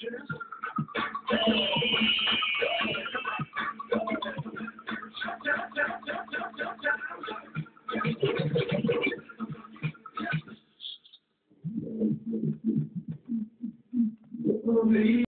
pictures. sweet.